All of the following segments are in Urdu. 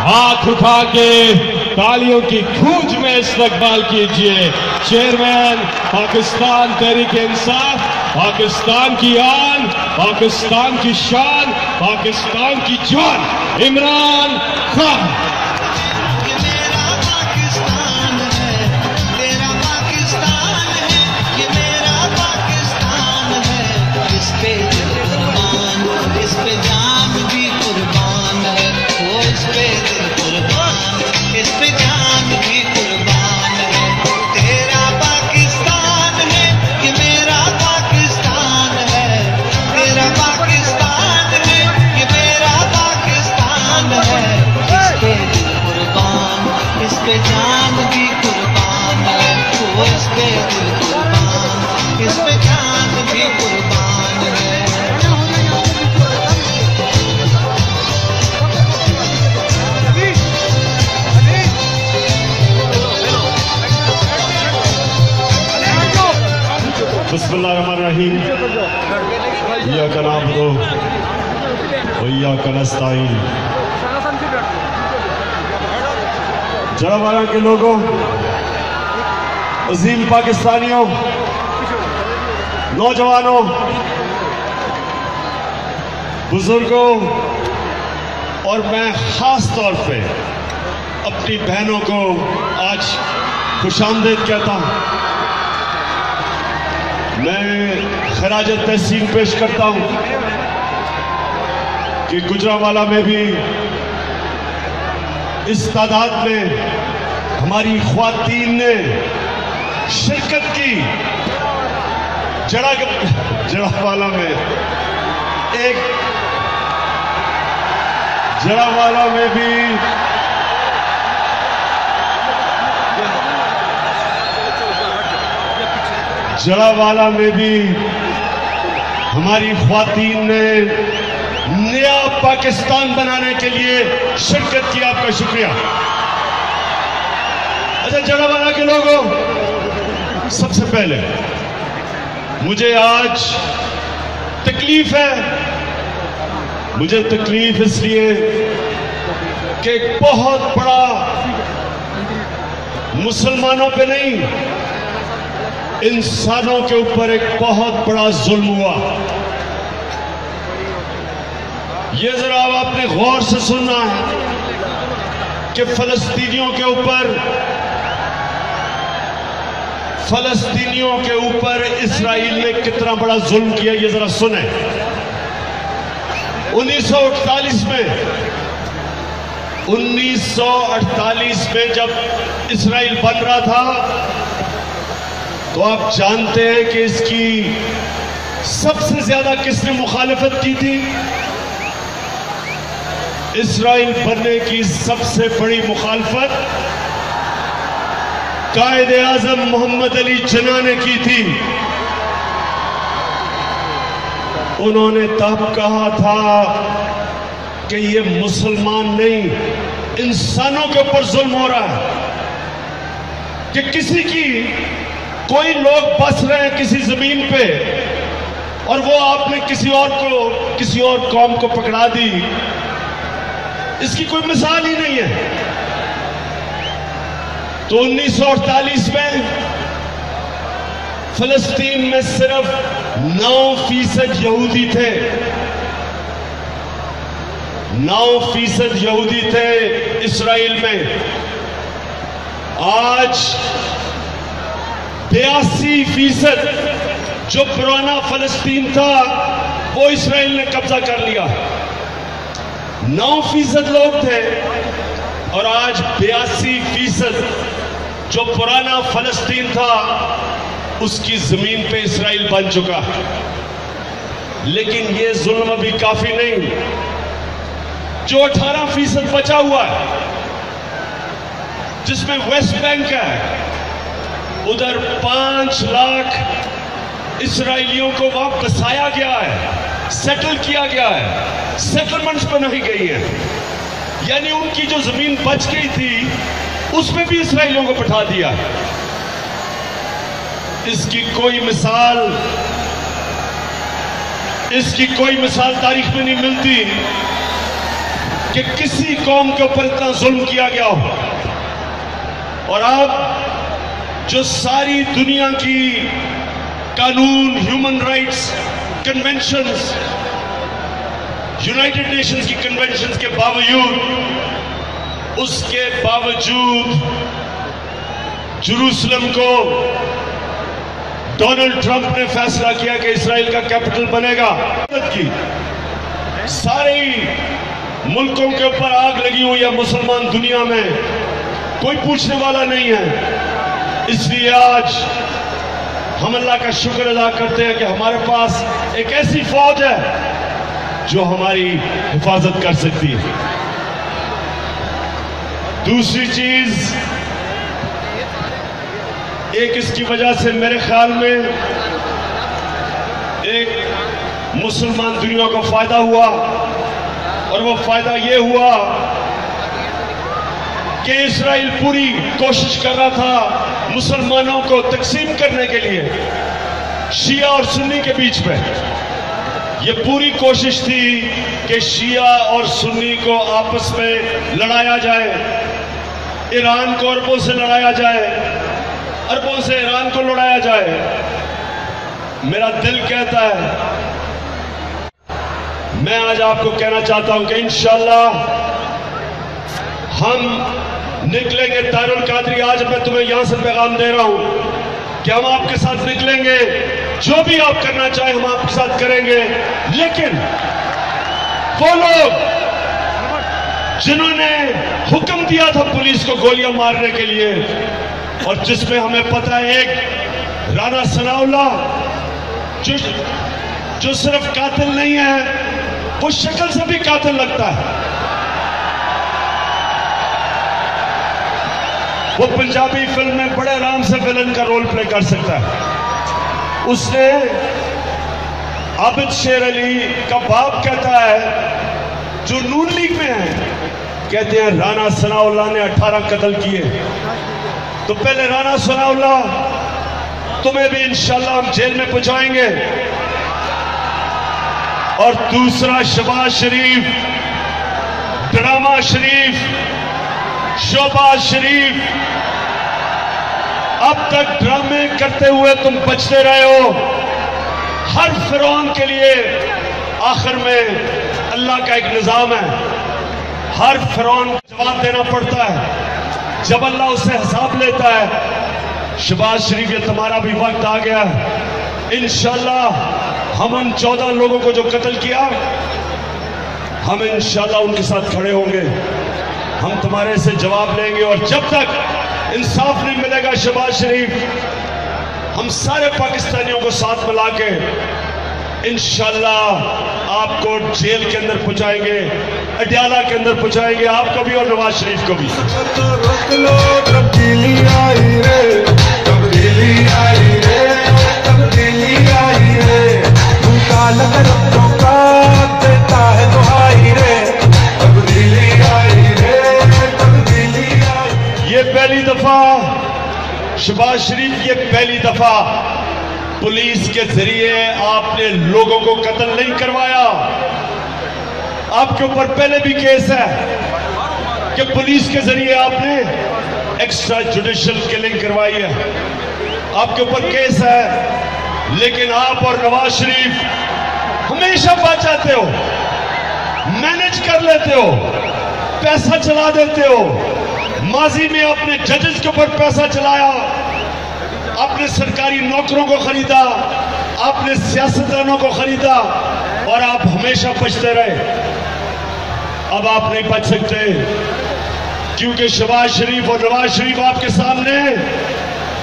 ہاتھ اٹھا کے تالیوں کی کھوج میں استقبال کیجیے۔ چیئرمین، پاکستان تحریک انصاف، پاکستان کی آن، پاکستان کی شان، پاکستان کی جان۔ عمران خان۔ اللہ الرحمن الرحیم ایاک نعبد و ایاک نستعین جڑا کے لوگوں عظیم پاکستانیوں نوجوانوں بزرگوں اور میں خاص طور پہ اپنی بہنوں کو آج خوش آمدید کہتا ہوں میں خراج تحسین پیش کرتا ہوں کہ گجراوالا میں بھی اس تعداد میں ہماری خواتین نے شرکت کی۔ جڑا جڑا والا میں ایک جڑا والا میں بھی جڑا والا میں بھی ہماری خواتین نے نیا پاکستان بنانے کے لیے شرکت کی آپ کا شکریہ۔ اچھا جڑا والا کے لوگوں، سب سے پہلے مجھے آج تکلیف ہے۔ مجھے تکلیف اس لیے کہ ایک بہت بڑا مسلمانوں پہ نہیں انسانوں کے اوپر ایک بہت بڑا ظلم ہوا۔ یہ ذرا اب آپ نے غور سے سننا ہے کہ فلسطینیوں کے اوپر، فلسطینیوں کے اوپر اسرائیل نے کتنا بڑا ظلم کیا، یہ ذرا سنیں۔ انیس سو اڑتالیس میں، انیس سو اڑتالیس میں جب اسرائیل بن رہا تھا تو آپ جانتے ہیں کہ اس کی سب سے زیادہ کس نے مخالفت کی تھی؟ اسرائیل بننے کی سب سے بڑی مخالفت قائد اعظم محمد علی جناح نے کی تھی۔ انہوں نے تب کہا تھا کہ یہ مسلمان نہیں، انسانوں کے اوپر ظلم ہو رہا ہے۔ کہ کسی کی کوئی لوگ بس رہے ہیں کسی زمین پہ اور وہ آپ نے کسی اور کو کسی اور قوم کو پکڑا دی۔ اس کی کوئی مثال ہی نہیں ہے۔ تو انیس سو اڑتالیس میں فلسطین میں صرف نو فیصد یہودی تھے۔ نو فیصد یہودی تھے اسرائیل میں۔ آج بیاسی فیصد جو پرانا فلسطین تھا، وہ اسرائیل نے قبضہ کر لیا۔ نو فیصد لوگ تھے اور آج بیاسی فیصد جو پرانا فلسطین تھا، اس کی زمین پہ اسرائیل بن چکا۔ لیکن یہ ظلم ابھی کافی نہیں، جو اٹھارہ فیصد بچا ہوا ہے، جس میں ویسٹ بینک ہے ادھر پانچ لاکھ اسرائیلیوں کو وہاں بسایا گیا ہے سیٹل کیا گیا ہے۔ سیٹلمنٹس بنائی گئی ہیں یعنی ان کی جو زمین بچ گئی تھی، اس میں بھی اسرائیلیوں کو بٹھا دیا۔ اس کی کوئی مثال، اس کی کوئی مثال تاریخ میں نہیں ملتی کہ کسی قوم کے اوپر اتنا ظلم کیا گیا ہو۔ اور اب جو ساری دنیا کی قانون human rights conventions United Nations کی کنونشنز کے باوجود، اس کے باوجود جروسلم کو ڈونلڈ ٹرمپ نے فیصلہ کیا کہ اسرائیل کا کیپٹل بنے گا۔ کی سارے ملکوں کے اوپر آگ لگی ہوئی ہے مسلمان دنیا میں، کوئی پوچھنے والا نہیں ہے۔ اس لیے آج ہم اللہ کا شکر ادا کرتے ہیں کہ ہمارے پاس ایک ایسی فوج ہے جو ہماری حفاظت کر سکتی ہے۔ دوسری چیز، ایک اس کی وجہ سے میرے خیال میں ایک مسلمان دنیا کو فائدہ ہوا اور وہ فائدہ یہ ہوا کہ اسرائیل پوری کوشش کر رہا تھا مسلمانوں کو تقسیم کرنے کے لیے شیعہ اور سنی کے بیچ میں۔ یہ پوری کوشش تھی کہ شیعہ اور سنی کو آپس میں لڑایا جائے، ایران کو عربوں سے لڑایا جائے، عربوں سے ایران کو لڑایا جائے۔ میرا دل کہتا ہے، میں آج آپ کو کہنا چاہتا ہوں کہ انشاءاللہ ہم نکلیں گے تیر القادری، آج میں تمہیں یہاں سے پیغام دے رہا ہوں کہ ہم آپ کے ساتھ نکلیں گے، جو بھی آپ کرنا چاہیں ہم آپ کے ساتھ کریں گے۔ لیکن وہ لوگ جنہوں نے حکم دیا تھا پولیس کو گولیاں مارنے کے لیے، اور جس میں ہمیں پتہ ہے ایک رانا ثناء اللہ جو جو صرف قاتل نہیں ہے، وہ شکل سے بھی قاتل لگتا ہے۔ وہ پنجابی فلم میں بڑے آرام سے ویلن کا رول پلے کر سکتا ہے۔ اس نے عابد شیر علی کا باپ کہتا ہے، جو نون لیگ میں ہے کہتے ہیں رانا ثناء اللہ نے اٹھارہ قتل کیے۔ تو پہلے رانا ثناء اللہ تمہیں بھی انشاءاللہ ہم جیل میں پہنچائیں گے۔ اور دوسرا شباز شریف، ڈرامہ شریف شوباز شریف، اب تک ڈرامے کرتے ہوئے تم بچتے رہے ہو۔ ہر فرعون کے لیے آخر میں اللہ کا ایک نظام ہے۔ ہر فرعون کو جواب دینا پڑتا ہے۔ جب اللہ اس سے حساب لیتا ہے شباز شریف، یہ تمہارا بھی وقت آ گیا ہے۔ انشاءاللہ ہم ان چودہ لوگوں کو جو قتل کیا، ہم انشاءاللہ ان کے ساتھ کھڑے ہوں گے۔ ہم تمہارے سے جواب لیں گے اور جب تک انصاف نہیں ملے گا شباز شریف ہم سارے پاکستانیوں کو ساتھ ملا کے انشاءاللہ آپ کو جیل کے اندر پہنچائیں گے اڈیالہ کے اندر پہنچائیں گے آپ کو بھی اور نواز شریف کو بھی شباز شریف یہ پہلی دفعہ پولیس کے ذریعے آپ نے لوگوں کو قتل نہیں کروایا۔ آپ کے اوپر پہلے بھی کیس ہے کہ پولیس کے ذریعے آپ نے ایکسٹرا جوڈیشل کلنگ کروائی ہے۔ آپ کے اوپر کیس ہے، لیکن آپ اور نواز شریف ہمیشہ بچ جاتے ہو مینج کر لیتے ہو، پیسہ چلا دیتے ہو۔ ماضی میں آپ نے ججز کے اوپر پیسہ چلایا۔ آپ نے سرکاری نوکروں کو خریدا، آپ نے سیاستدانوں کو خریدا اور آپ ہمیشہ بچتے رہے۔ اب آپ نہیں بچ سکتے، کیونکہ شباز شریف اور نواز شریف آپ کے سامنے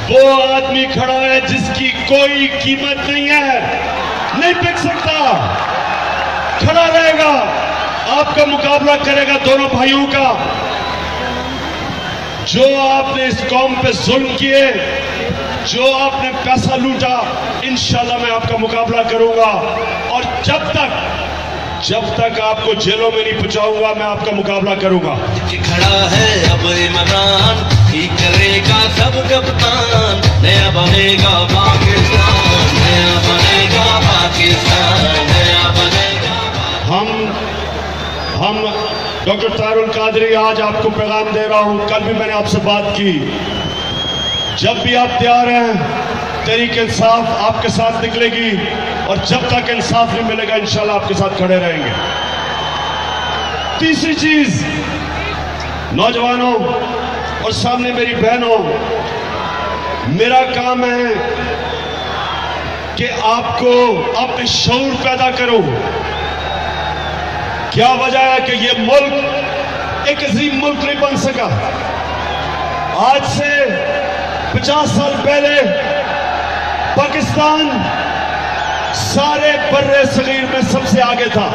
وہ آدمی کھڑا ہے جس کی کوئی قیمت نہیں ہے۔ نہیں بک سکتا، کھڑا رہے گا۔ آپ کا مقابلہ کرے گا دونوں بھائیوں کا۔ جو آپ نے اس قوم پہ ظلم کیے، جو آپ نے پیسہ لوٹا، انشاءاللہ میں آپ کا مقابلہ کروں گا۔ اور جب تک جب تک آپ کو جیلوں میں نہیں پہنچاؤں گا، میں آپ کا مقابلہ کروں گا۔ کھڑا ہے اب عمران ٹھیک کرے گا سب کپتان، نیا بنے گا پاکستان، نیا ڈاکٹر طاہر القادری آج آپ کو پیغام دے رہا ہوں۔ کل بھی میں نے آپ سے بات کی۔ جب بھی آپ تیار ہیں، تحریک انصاف آپ کے ساتھ نکلے گی اور جب تک انصاف نہیں ملے گا، انشاءاللہ آپ کے ساتھ کھڑے رہیں گے۔ تیسری چیز، نوجوانوں اور سامنے میری بہنوں، میرا کام ہے کہ آپ کو اپنے شعور پیدا کرو کیا وجہ ہے کہ یہ ملک ایک عظیم ملک نہیں بن سکا؟ آج سے پچاس سال پہلے پاکستان سارے بر صغیر میں سب سے آگے تھا۔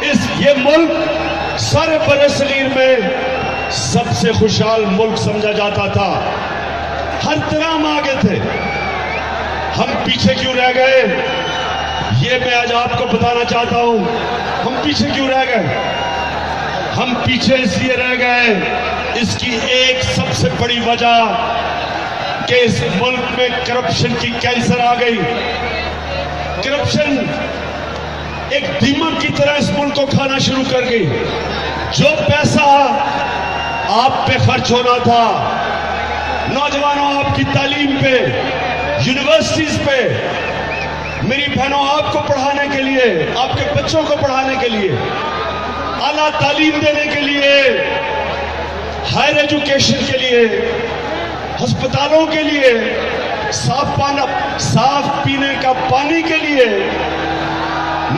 اس یہ ملک سارے بر صغیر میں سب سے خوشحال ملک سمجھا جاتا تھا۔ ہر طرح ہم آگے تھے۔ ہم پیچھے کیوں رہ گئے؟ یہ میں آج آپ کو بتانا چاہتا ہوں، ہم پیچھے کیوں رہ گئے؟ ہم پیچھے اس لیے رہ گئے، اس کی ایک سب سے بڑی وجہ کہ اس ملک میں کرپشن کی کینسر آ گئی۔ کرپشن ایک دیمک کی طرح اس ملک کو کھانا شروع کر گئی۔ جو پیسہ آپ پہ خرچ ہونا تھا، نوجوانوں آپ کی تعلیم پہ یونیورسٹیز پہ میری بہنوں، آپ کو پڑھانے کے لیے، آپ کے بچوں کو پڑھانے کے لیے، اعلیٰ تعلیم دینے کے لیے، ہائر ایجوکیشن کے لیے، ہسپتالوں کے لیے، صاف پانا، صاف پینے کا پانی کے لیے،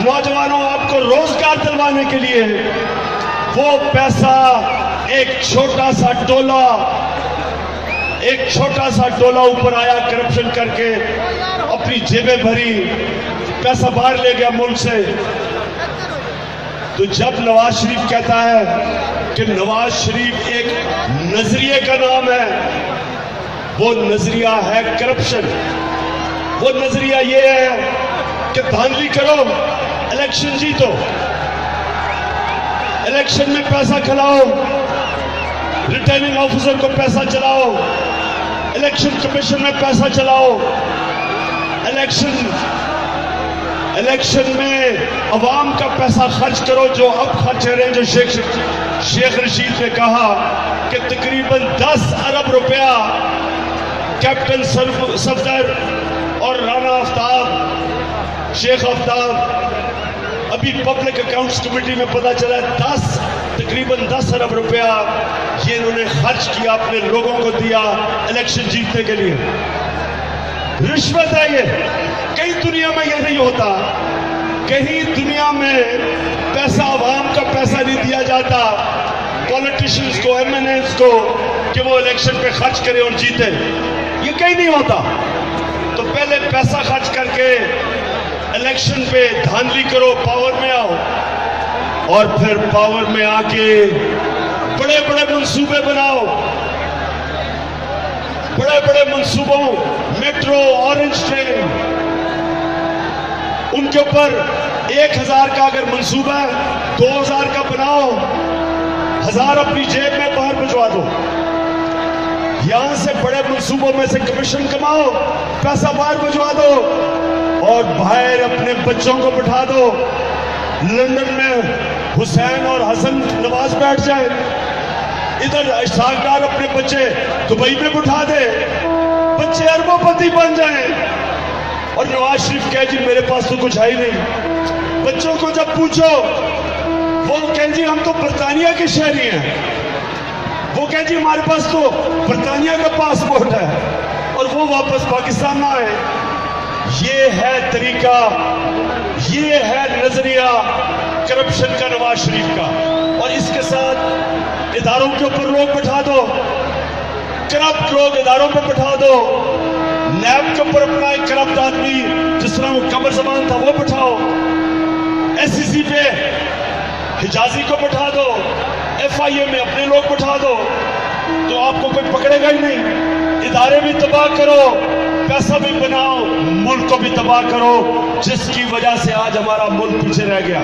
نوجوانوں، آپ کو روزگار دلوانے کے لیے، وہ پیسہ، ایک چھوٹا سا ڈولا ایک چھوٹا سا ڈولا اوپر آیا، کرپشن کر کے اپنی جیبیں بھری پیسہ باہر لے گیا ملک سے تو جب نواز شریف کہتا ہے کہ نواز شریف ایک نظریے کا نام ہے وہ نظریہ ہے کرپشن وہ نظریہ یہ ہے کہ دھاندلی کرو الیکشن جیتو الیکشن میں پیسہ کھلاؤ ریٹرننگ آفیسر کو پیسہ چلاؤ الیکشن کمیشن میں پیسہ چلاؤ الیکشن الیکشن میں عوام کا پیسہ خرچ کرو جو اب خرچ رہے ہیں جو شیخ شیخ رشید نے کہا کہ تقریباً دس ارب روپیہ کیپٹن صفدر اور رانا آفتاب، شیخ آفتاب، ابھی پبلک اکاؤنٹس کمیٹی میں پتا چلا ہے دس، تقریباً دس ارب روپیہ یہ انہوں نے خرچ کیا، اپنے لوگوں کو دیا الیکشن جیتنے کے لیے۔ رشوت ہے یہ۔ کہیں دنیا میں یہ نہیں ہوتا۔ کہیں دنیا میں پیسہ، عوام کا پیسہ نہیں دیا جاتا۔ پولیٹیشنز کو ایم این ایز کو کہ وہ الیکشن پہ خرچ کرے اور جیتے۔ یہ کہیں نہیں ہوتا۔ تو پہلے پیسہ خرچ کر کے الیکشن پہ دھاندلی کرو پاور میں آؤ۔ اور پھر پاور میں آ کے بڑے بڑے منصوبے بناؤ۔ بڑے بڑے منصوبوں، میٹرو اورنج ٹرین ان کے اوپر ایک ہزار کا اگر منصوبہ ہے، دو ہزار کا بناؤ، ہزار اپنی جیب میں باہر بھجوا دو۔ یہاں سے بڑے منصوبوں میں سے کمیشن کماؤ، پیسہ باہر بھجوا دو اور باہر اپنے بچوں کو بٹھا دو۔ لندن میں حسین اور حسن نواز بیٹھ جائے ادھر اشتاق اپنے بچے دبئی میں بٹھا دے۔ بچے اربوں پتی بن جائیں۔ اور نواز شریف کہے جی میرے پاس تو کچھ آئی نہیں۔ بچوں کو جب پوچھو، وہ کہہ جی ہم تو برطانیہ کے شہری ہیں۔ وہ کہہ جی ہمارے پاس تو برطانیہ کا پاسپورٹ ہے۔ اور وہ واپس پاکستان نہ آئے۔ یہ ہے طریقہ، یہ ہے نظریہ کرپشن کا نواز شریف کا۔ اور اس کے ساتھ اداروں کے اوپر روک بٹھا دو۔ کرپٹ لوگ اداروں پہ بٹھا دو۔ نیب کے اوپر اپنا ایک کرپٹ آدمی جس طرح وہ قبر زبان تھا وہ بٹھاؤ۔ ایس سی سی پہ حجازی کو بٹھا دو۔ ایف آئی اے میں اپنے لوگ بٹھا دو۔ تو آپ کو کوئی پکڑے گا ہی نہیں۔ ادارے بھی تباہ کرو۔ پیسہ بھی بناؤ۔ ملک کو بھی تباہ کرو۔ جس کی وجہ سے آج ہمارا ملک پیچھے رہ گیا۔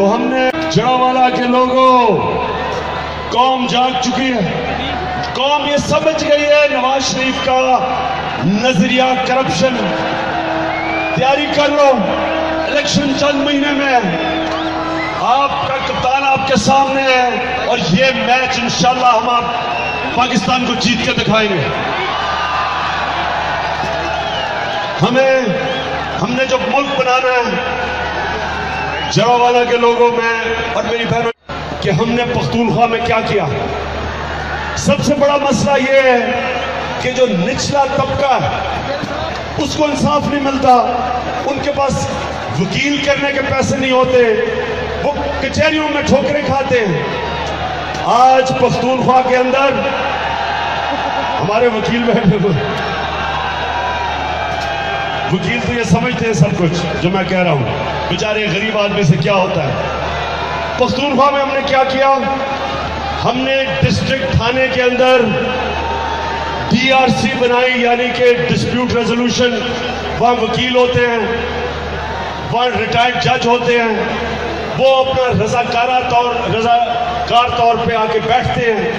تو ہم نے جناوالا کے لوگوں، قوم جاگ چکی ہے۔ قوم یہ سمجھ گئی ہے نواز شریف کا نظریہ کرپشن تیاری کر لو الیکشن چند مہینے میں۔ آپ کا کپتان آپ کے سامنے ہے اور یہ میچ انشاءاللہ ہم آپ پاکستان کو جیت کے دکھائیں گے۔ ہمیں، ہم نے جو ملک بنانا ہے جڑاوالا کے لوگوں میں اور میری بہنوں کہ ہم نے پختونخوا میں کیا کیا؟ سب سے بڑا مسئلہ یہ ہے کہ جو نچلا طبقہ ہے اس کو انصاف نہیں ملتا، ان کے پاس وکیل کرنے کے پیسے نہیں ہوتے، وہ کچہریوں میں ٹھوکریں کھاتے ہیں۔ آج پختونخوا کے اندر ہمارے وکیل بیٹھے ہوئے وکیل تو یہ سمجھتے ہیں سب کچھ جو میں کہہ رہا ہوں۔ بیچارے غریب آدمی سے کیا ہوتا ہے؟ پختونخوا میں ہم نے کیا کیا؟ ہم نے ڈسٹرکٹ تھانے کے اندر ڈی آر سی بنائی یعنی کہ ڈسپیوٹ ریزولوشن۔ وہاں وکیل ہوتے ہیں، وہاں ریٹائرڈ جج ہوتے ہیں۔ وہ اپنا رضاکارہ طور، رضاکار طور پہ آ کے بیٹھتے ہیں۔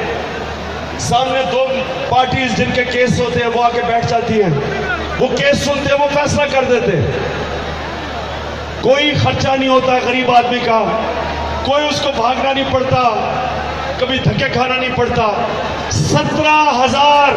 سامنے دو پارٹیز جن کے کیس ہوتے ہیں، وہ آ کے بیٹھ جاتی ہیں۔ وہ کیس سنتے وہ فیصلہ کر دیتے کوئی خرچہ نہیں ہوتا، غریب آدمی کا۔ کوئی اس کو بھاگنا نہیں پڑتا، کبھی دھکے کھانا نہیں پڑتا۔ سترہ ہزار